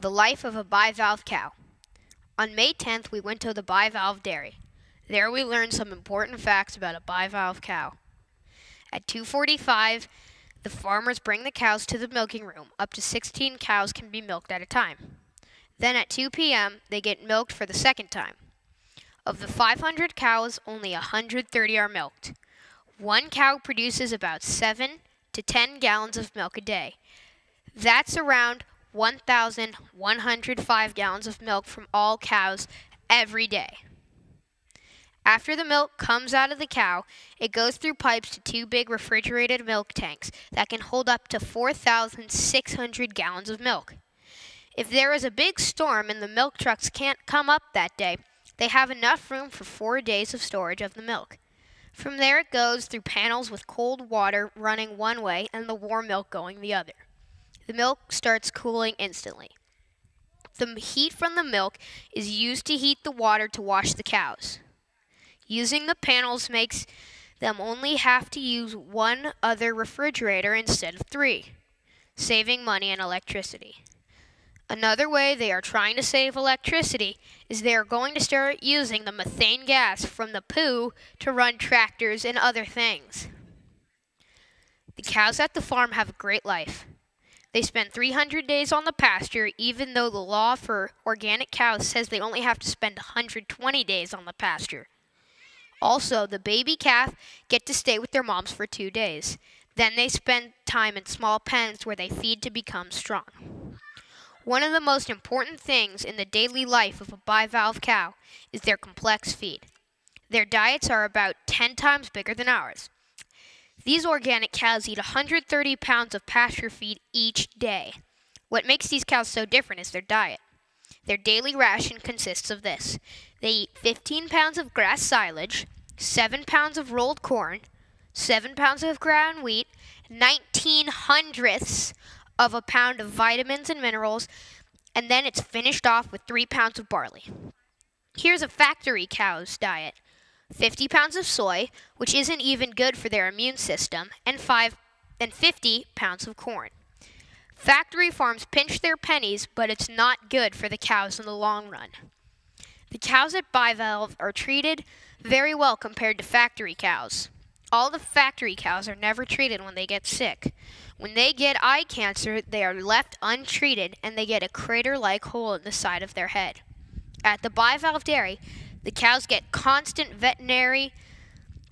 The life of a bivalve cow. On May 10th, we went to the bivalve dairy. There we learned some important facts about a bivalve cow. At 2:45, the farmers bring the cows to the milking room. Up to 16 cows can be milked at a time. Then at 2 p.m., they get milked for the second time. Of the 500 cows, only 130 are milked. One cow produces about 7 to 10 gallons of milk a day. That's around 1,105 gallons of milk from all cows every day. After the milk comes out of the cow, it goes through pipes to two big refrigerated milk tanks that can hold up to 4,600 gallons of milk. If there is a big storm and the milk trucks can't come up that day, they have enough room for four days of storage of the milk. From there, it goes through panels with cold water running one way and the warm milk going the other. The milk starts cooling instantly. The heat from the milk is used to heat the water to wash the cows. Using the panels makes them only have to use one other refrigerator instead of three, saving money and electricity. Another way they are trying to save electricity is they are going to start using the methane gas from the poo to run tractors and other things. The cows at the farm have a great life. They spend 300 days on the pasture, even though the law for organic cows says they only have to spend 120 days on the pasture. Also, the baby calf get to stay with their moms for two days. Then they spend time in small pens where they feed to become strong. One of the most important things in the daily life of a bivalve cow is their complex feed. Their diets are about 10 times bigger than ours. These organic cows eat 130 pounds of pasture feed each day. What makes these cows so different is their diet. Their daily ration consists of this they eat 15 pounds of grass silage, 7 pounds of rolled corn, 7 pounds of ground wheat, 19 hundredths of a pound of vitamins and minerals, and then it's finished off with 3 pounds of barley. Here's a factory cow's diet 50 pounds of soy, which isn't even good for their immune system, and, five, and 50 pounds of corn. Factory farms pinch their pennies, but it's not good for the cows in the long run. The cows at Bivalve are treated very well compared to factory cows. All the factory cows are never treated when they get sick. When they get eye cancer, they are left untreated and they get a crater like hole in the side of their head. At the Bivalve Dairy, the cows get constant veterinary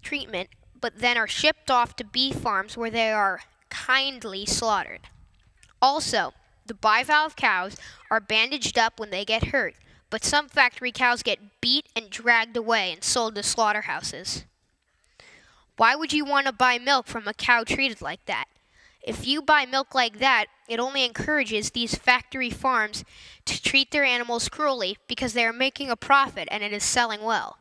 treatment, but then are shipped off to beef farms where they are kindly slaughtered. Also, the bivalve cows are bandaged up when they get hurt, but some factory cows get beat and dragged away and sold to slaughterhouses. Why would you want to buy milk from a cow treated like that? If you buy milk like that, it only encourages these factory farms to treat their animals cruelly because they are making a profit and it is selling well.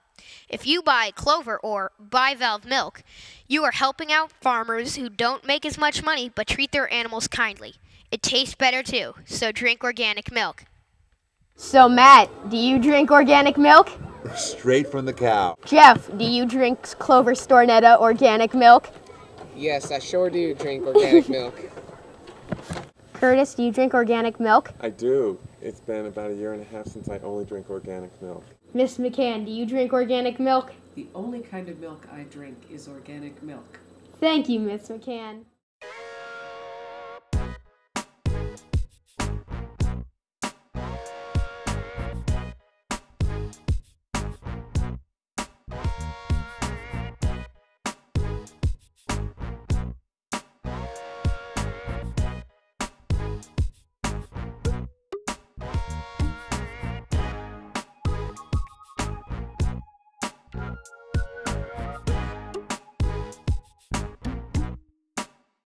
If you buy clover or bivalve milk, you are helping out farmers who don't make as much money but treat their animals kindly. It tastes better too, so drink organic milk. So, Matt, do you drink organic milk? Straight from the cow. Jeff, do you drink Clover Stornetta organic milk? Yes, I sure do drink organic milk. Curtis, do you drink organic milk? I do. It's been about a year and a half since I only drink organic milk. Miss McCann, do you drink organic milk? The only kind of milk I drink is organic milk. Thank you, Miss McCann.